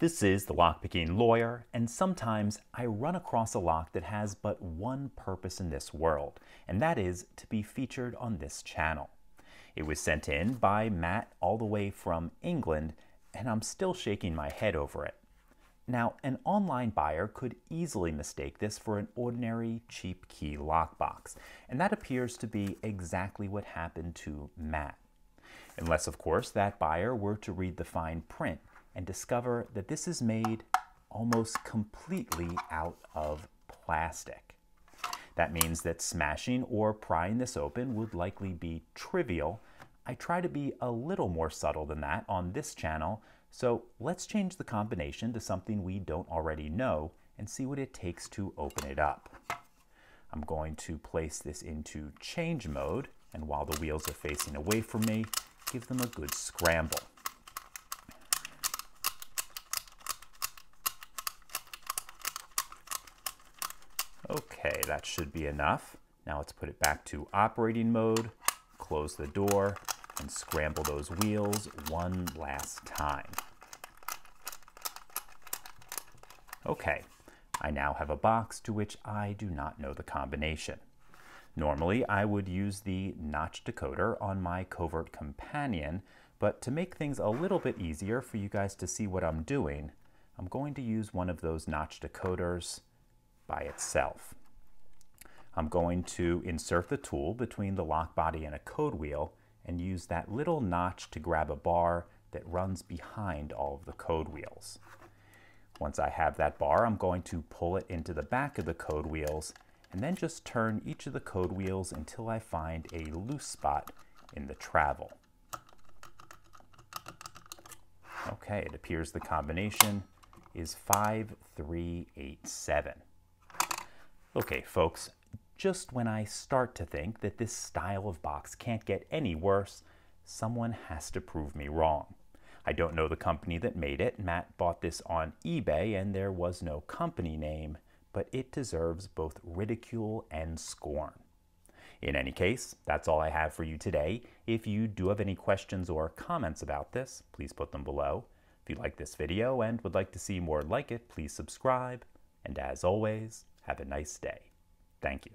This is the Lockpicking Lawyer, and sometimes I run across a lock that has but one purpose in this world, and that is to be featured on this channel. It was sent in by Matt all the way from England, and I'm still shaking my head over it. Now, an online buyer could easily mistake this for an ordinary cheap key lockbox, and that appears to be exactly what happened to Matt. Unless, of course, that buyer were to read the fine print and discover that this is made almost completely out of plastic. That means that smashing or prying this open would likely be trivial. I try to be a little more subtle than that on this channel, so let's change the combination to something we don't already know and see what it takes to open it up. I'm going to place this into change mode, and while the wheels are facing away from me, give them a good scramble. Okay, that should be enough. Now let's put it back to operating mode, close the door, and scramble those wheels one last time. Okay, I now have a box to which I do not know the combination. Normally, I would use the notch decoder on my covert companion, but to make things a little bit easier for you guys to see what I'm doing, I'm going to use one of those notch decoders by itself. I'm going to insert the tool between the lock body and a code wheel and use that little notch to grab a bar that runs behind all of the code wheels. Once I have that bar, I'm going to pull it into the back of the code wheels and then just turn each of the code wheels until I find a loose spot in the travel. Okay, it appears the combination is 5387. Okay, folks, just when I start to think that this style of box can't get any worse, someone has to prove me wrong. I don't know the company that made it. Matt bought this on eBay and there was no company name, but it deserves both ridicule and scorn. In any case, that's all I have for you today. If you do have any questions or comments about this, please put them below. If you like this video and would like to see more like it, please subscribe. And as always, have a nice day. Thank you.